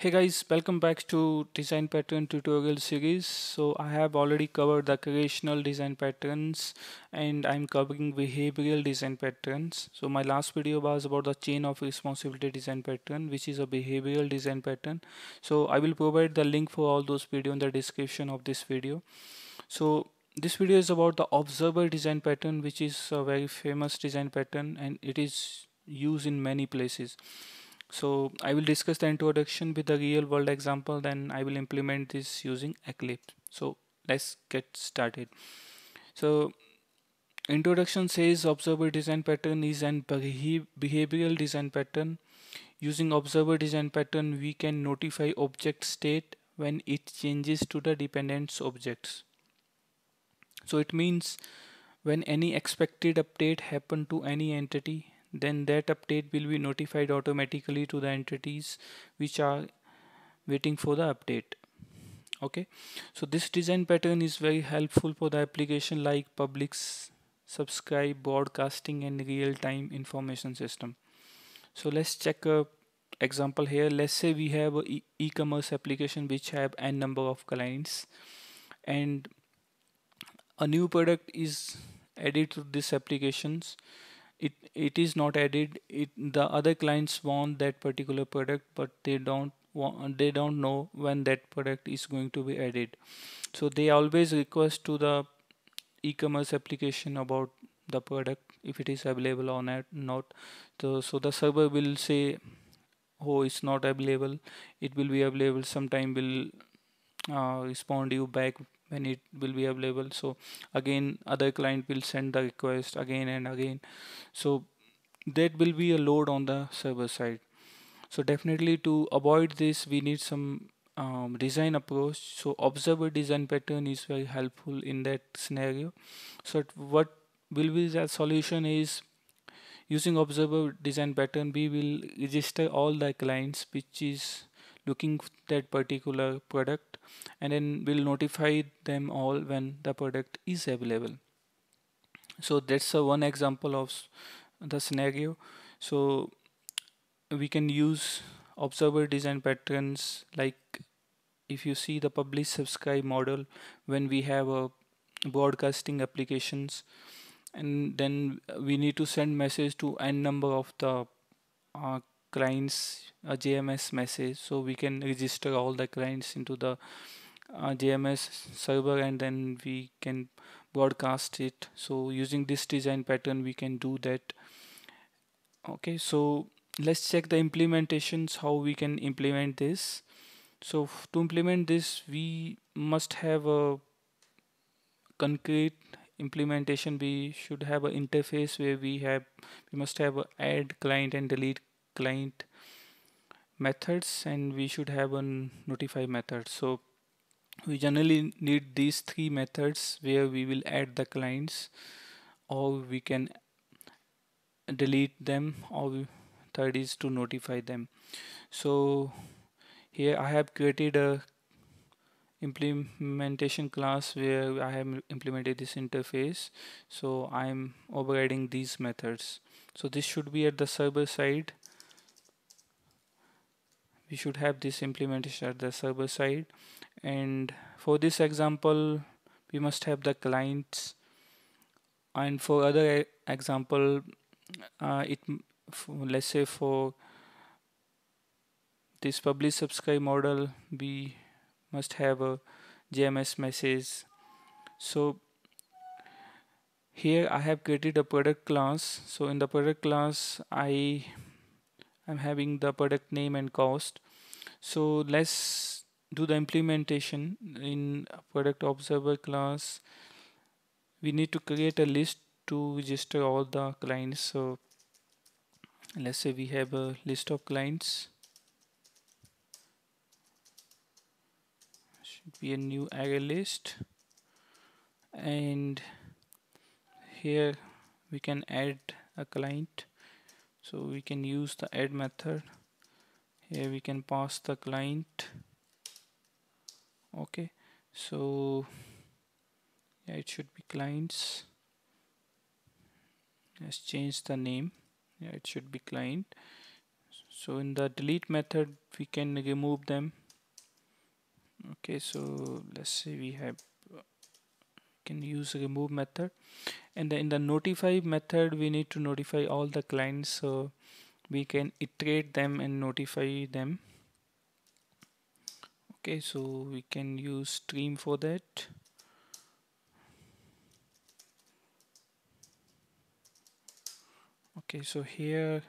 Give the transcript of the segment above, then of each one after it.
Hey guys, welcome back to design pattern tutorial series. So I have already covered the creational design patterns and I'm covering behavioral design patterns. So my last video was about the chain of responsibility design pattern which is a behavioral design pattern. So I will provide the link for all those video in the description of this video. So this video is about the observer design pattern which is a very famous design pattern and it is used in many places so I will discuss the introduction with a real world example then I will implement this using Eclipse. So let's get started. So introduction says observer design pattern is an behavioral design pattern. Using observer design pattern we can notify object state when it changes to the dependent objects. So it means when any expected update happen to any entity then that update will be notified automatically to the entities which are waiting for the update. Okay? So this design pattern is very helpful for the application like publish subscribe broadcasting and real-time information system. So let's check a example here. Let's say we have a e-commerce application which have n number of clients and a new product is added to this applications it it is not added. It the other clients want that particular product but they don't want they don't know when that product is going to be added. So they always request to the e-commerce application about the product if it is available or not not. So, so the server will say oh it's not available. It will be available. Sometime will uh, respond you back when it will be available. So again other client will send the request again and again. So that will be a load on the server side. So definitely to avoid this we need some um, design approach. So observer design pattern is very helpful in that scenario. So what will be the solution is using observer design pattern we will register all the clients which is looking that particular product and then we'll notify them all when the product is available. So that's a one example of the scenario. So we can use observer design patterns like if you see the publish subscribe model when we have a broadcasting applications and then we need to send message to n number of the uh, clients a JMS message so we can register all the clients into the uh, JMS server and then we can broadcast it. So using this design pattern we can do that. Okay so let's check the implementations how we can implement this. So to implement this we must have a concrete implementation. We should have an interface where we have we must have a add client and delete client methods and we should have a notify method so we generally need these three methods where we will add the clients or we can delete them or third is to notify them. So here I have created a implementation class where I have implemented this interface. So I'm overriding these methods. So this should be at the server side we should have this implementation at the server side. And for this example we must have the clients. And for other example uh, it let's say for this publish subscribe model we must have a JMS message. So here I have created a product class. So in the product class I I'm having the product name and cost so let's do the implementation in product observer class. We need to create a list to register all the clients. So let's say we have a list of clients. Should be a new array list. And here we can add a client. So we can use the add method here we can pass the client. Okay so yeah it should be clients. Let's change the name. Yeah it should be client. So in the delete method we can remove them. Okay so let's say we have can use remove method. And then in the notify method we need to notify all the clients so we can iterate them and notify them. Okay so we can use stream for that. Okay so here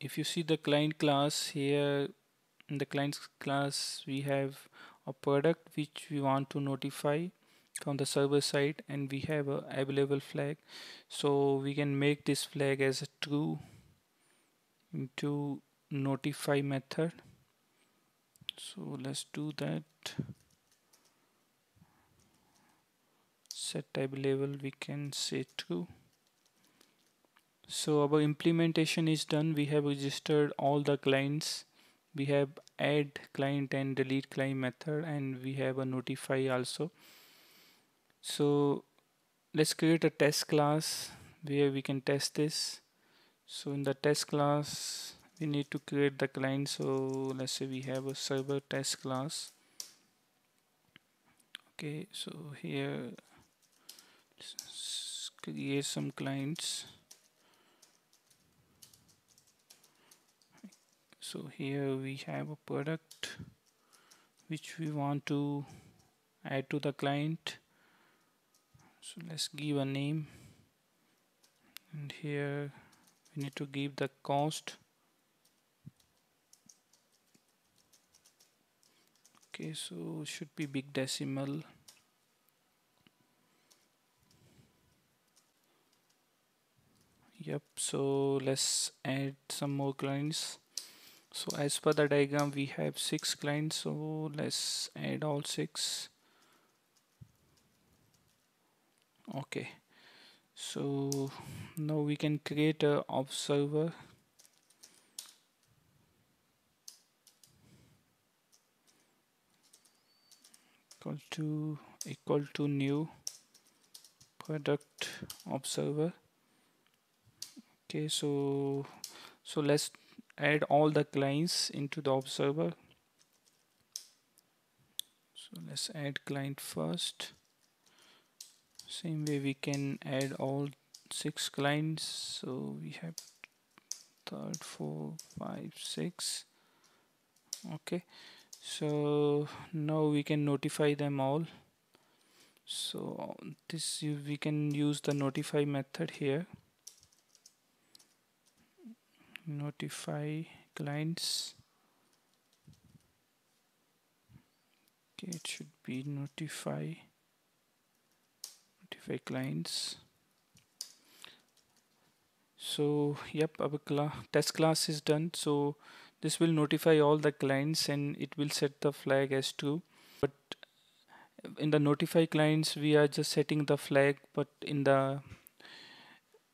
if you see the client class here in the client class we have a product which we want to notify from the server side and we have a available flag. So we can make this flag as a true into notify method. So let's do that. Set type label we can say true. So our implementation is done. We have registered all the clients. We have add client and delete client method and we have a notify also so let's create a test class where we can test this. So in the test class we need to create the client. So let's say we have a server test class. Okay so here create some clients. So here we have a product which we want to add to the client so let's give a name. And here we need to give the cost. Okay so should be big decimal. Yep so let's add some more clients. So as per the diagram we have six clients so let's add all six okay. So now we can create a observer. Equal to equal to new product observer. Okay so so let's add all the clients into the observer. So let's add client first same way we can add all six clients. So we have third four five six. Okay. So now we can notify them all. So this we can use the notify method here. Notify clients. Okay it should be notify clients so yep our cl test class is done. So this will notify all the clients and it will set the flag as true. But in the notify clients we are just setting the flag but in the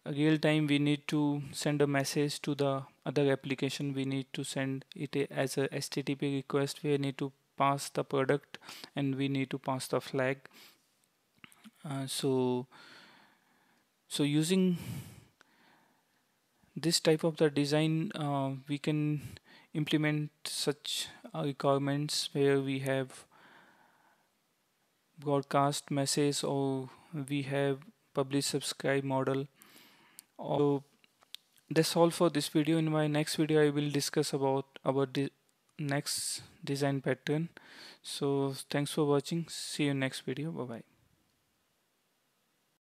real time we need to send a message to the other application. We need to send it as a http request. We need to pass the product and we need to pass the flag uh, so so using this type of the design uh, we can implement such uh, requirements where we have broadcast message or we have publish subscribe model. So that's all for this video. In my next video i will discuss about our the next design pattern. So thanks for watching. See you next video. Bye bye